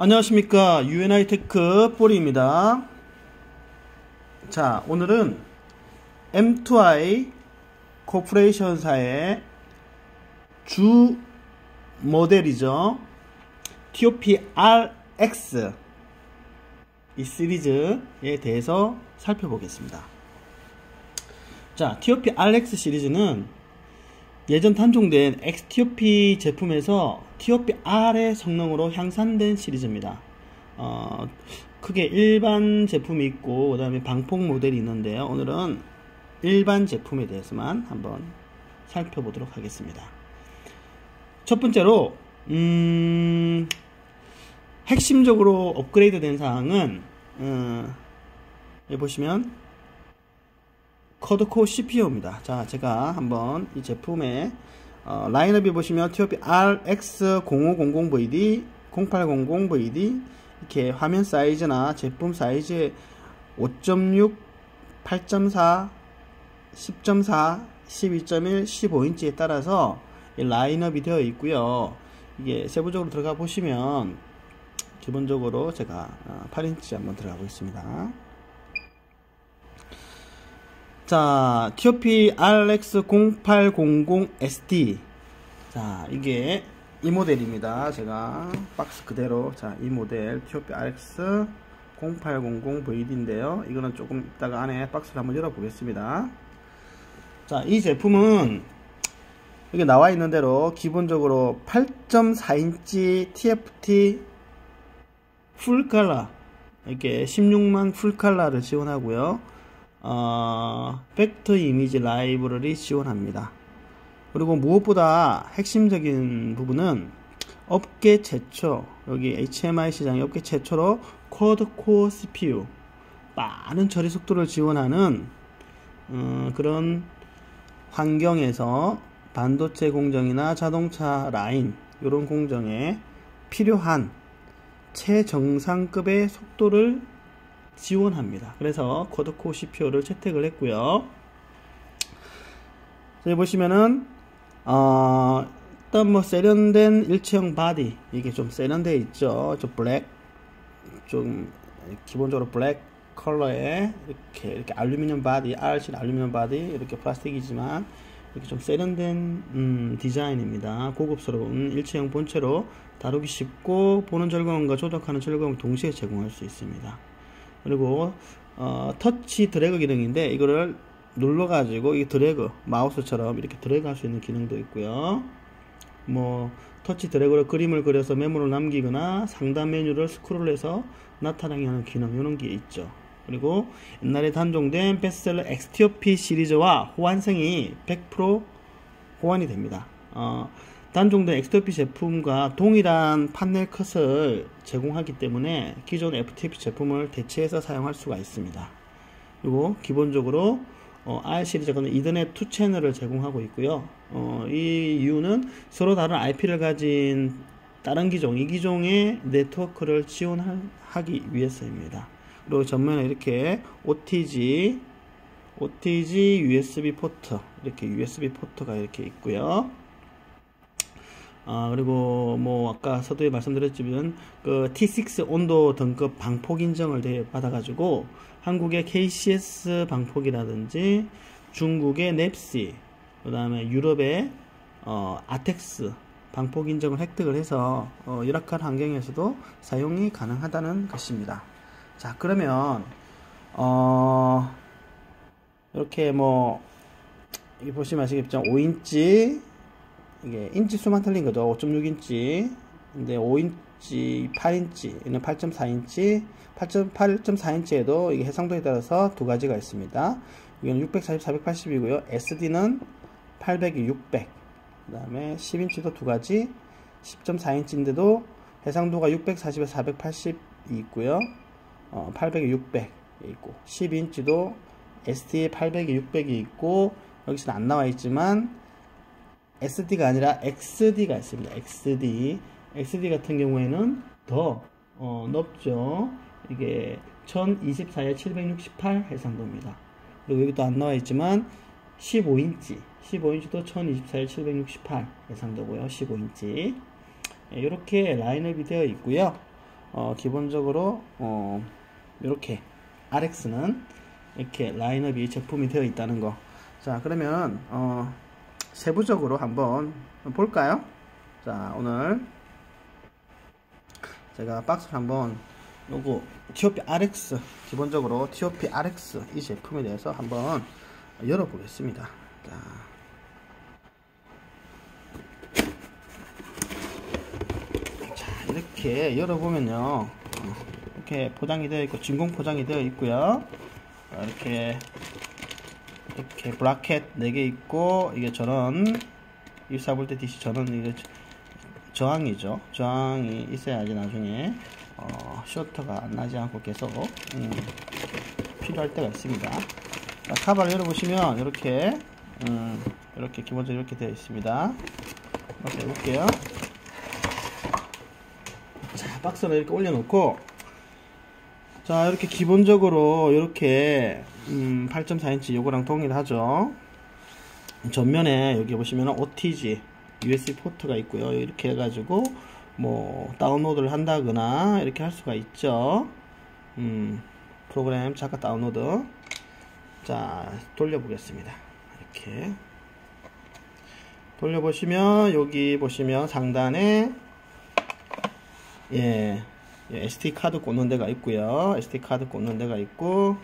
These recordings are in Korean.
안녕하십니까 UNI 테크 뽀리입니다. 자 오늘은 M2I 코퍼레이션사의 주 모델이죠. TOP RX 이 시리즈에 대해서 살펴보겠습니다. 자, TOP RX 시리즈는 예전 단종된 XTOP 제품에서 TOP R의 성능으로 향상된 시리즈입니다. 어, 크게 일반 제품이 있고 그 다음에 방폭 모델이 있는데요. 오늘은 일반 제품에 대해서만 한번 살펴보도록 하겠습니다. 첫 번째로 음, 핵심적으로 업그레이드 된 사항은 어, 여기 보시면 쿼드코 CPU입니다. 자, 제가 한번 이 제품의 어, 라인업이 보시면 TOP RX0500VD, 0800VD 이렇게 화면 사이즈나 제품 사이즈 5.6, 8.4, 10.4, 12.1, 15인치에 따라서 라인업이 되어 있고요. 이게 세부적으로 들어가 보시면 기본적으로 제가 8인치 어, 한번 들어가 보겠습니다. 자, TOP RX0800SD. 자, 이게 이 모델입니다. 제가 박스 그대로. 자, 이 모델 TOP RX0800VD인데요. 이거는 조금 이따가 안에 박스를 한번 열어보겠습니다. 자, 이 제품은 여기 나와 있는 대로 기본적으로 8.4인치 TFT 풀칼라 이렇게 16만 풀칼라를 지원하고요. 어, 팩터 이미지 라이브러리 지원합니다. 그리고 무엇보다 핵심적인 부분은 업계 최초 여기 HMI 시장의 업계 최초로 쿼드 코어 CPU 많은 처리 속도를 지원하는 어, 그런 환경에서 반도체 공정이나 자동차 라인 이런 공정에 필요한 최정상급의 속도를 지원합니다. 그래서 쿼드코 CPU를 채택을 했고요. 여기 보시면은 어, 일단 뭐 세련된 일체형 바디 이게 좀 세련되어 있죠. 좀 블랙 좀 기본적으로 블랙 컬러에 이렇게 이렇게 알루미늄 바디, RC 알루미늄 바디 이렇게 플라스틱이지만 이렇게 좀 세련된 음, 디자인입니다. 고급스러운 일체형 본체로 다루기 쉽고 보는 즐거움과 조작하는 즐거움을 동시에 제공할 수 있습니다. 그리고 어, 터치 드래그 기능인데 이거를 눌러 가지고 이 드래그 마우스처럼 이렇게 드래그 할 수 있는 기능도 있고요. 뭐 터치 드래그로 그림을 그려서 메모를 남기거나 상단 메뉴를 스크롤해서 나타나게 하는 기능 이런 게 있죠. 그리고 옛날에 단종된 베스트셀러 XTOP 시리즈와 호환성이 100% 호환이 됩니다. 어, 단종된 XTOP 제품과 동일한 판넬 컷을 제공하기 때문에 기존 FTP 제품을 대체해서 사용할 수가 있습니다. 그리고 기본적으로 어, R 시리즈는 이더넷 2 채널을 제공하고 있고요. 어, 이 이유는 서로 다른 IP를 가진 다른 기종, 이 기종의 네트워크를 지원하기 위해서입니다. 그리고 전면에 이렇게 OTG, OTG USB 포트, 이렇게 USB 포트가 이렇게 있고요. 아, 그리고 뭐 아까 서두에 말씀드렸지만 그 T6 온도 등급 방폭 인정을 받아가지고 한국의 KCS 방폭이라든지 중국의 넵시 그 다음에 유럽의 어, 아텍스 방폭 인정을 획득을 해서 어, 열악한 환경에서도 사용이 가능하다는 것입니다. 자 그러면 어, 이렇게 뭐 보시면 아시겠죠 5인치 이게 인치 수만 틀린 거죠. 5.6인치. 근데 5인치, 8인치, 얘는 8.4인치, 8.4인치에도 이게 해상도에 따라서 두 가지가 있습니다. 이건 640, 480이고요. SD는 800이 600. 그 다음에 10인치도 두 가지. 10.4인치인데도 해상도가 640에서 480이 있고요. 어, 800에 600이 있고 10인치도 SD 800에 600이 있고 여기서는 안 나와 있지만 SD가 아니라 XD가 있습니다. XD. XD 같은 경우에는 더 어, 높죠. 이게 1024에 768 해상도입니다. 그리고 여기 도 안 나와 있지만 15인치. 15인치도 1024에 768 해상도고요. 15인치. 이렇게 라인업이 되어 있고요. 어, 기본적으로 어, 이렇게 RX는 이렇게 라인업이 제품이 되어 있다는 거. 자, 그러면 어, 세부적으로 한번 볼까요? 자, 오늘 제가 박스를 한번 요거 TOP RX 기본적으로 TOP RX 이 제품에 대해서 한번 열어보겠습니다. 자, 자 이렇게 열어보면요 이렇게 포장이 되어 있고 진공 포장이 되어 있고요 이렇게 이렇게 브라켓 4개 있고 이게 전원 14V DC 전원 이게 저항이죠. 저항이 있어야지 나중에 어, 쇼터가 안 나지 않고 계속 음, 필요할 때가 있습니다. 자, 카바를 열어보시면 이렇게 음, 이렇게 기본적으로 이렇게 되어 있습니다. 이렇게 해볼게요. 자 박스를 이렇게 올려놓고 자 이렇게 기본적으로 이렇게 음, 8.4인치 요거랑 동일하죠? 전면에 여기 보시면 OTG USB 포트가 있고요. 이렇게 해가지고 뭐 다운로드를 한다거나 이렇게 할 수가 있죠. 음, 프로그램 잠깐 다운로드. 자 돌려보겠습니다. 이렇게. 돌려보시면 여기 보시면 상단에 예, 예 SD 카드 꽂는 데가 있고요. SD 카드 꽂는 데가 있고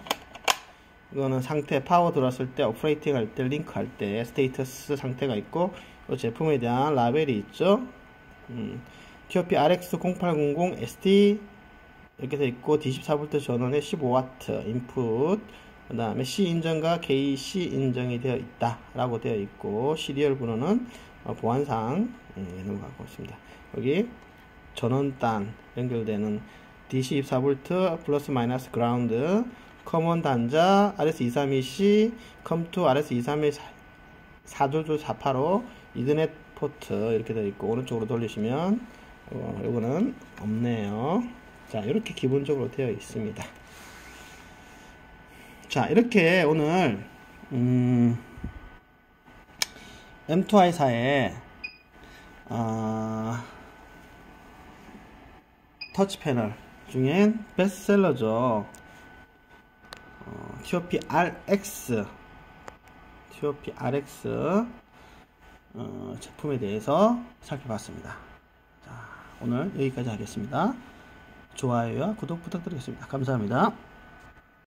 이거는 상태 파워 들어왔을 때 operating 할 때 링크 할 때 status 상태가 있고 이 제품에 대한 라벨이 있죠? 음, TOP RX 0800 ST 이렇게 돼 있고 D14V 전원에 15W 인풋 그 다음에 CE 인증과 KC 인증이 되어 있다 라고 되어 있고 시리얼 번호는 어, 보안상 예, 넘어가고 있습니다. 여기 전원단 연결되는 DC24V 플러스 마이너스 그라운드 common 단자 RS232C COM2 RS231 4조조 485 이드넷 포트 이렇게 되어 있고 오른쪽으로 돌리시면 어, 요거는 없네요. 자 이렇게 기본적으로 되어 있습니다. 자 이렇게 오늘 음, M2i4의 어, 터치 패널 중엔 베스트셀러죠 어, TOP RX TOP RX 어, 제품에 대해서 살펴봤습니다. 자, 오늘 여기까지 하겠습니다. 좋아요와 구독 부탁드리겠습니다. 감사합니다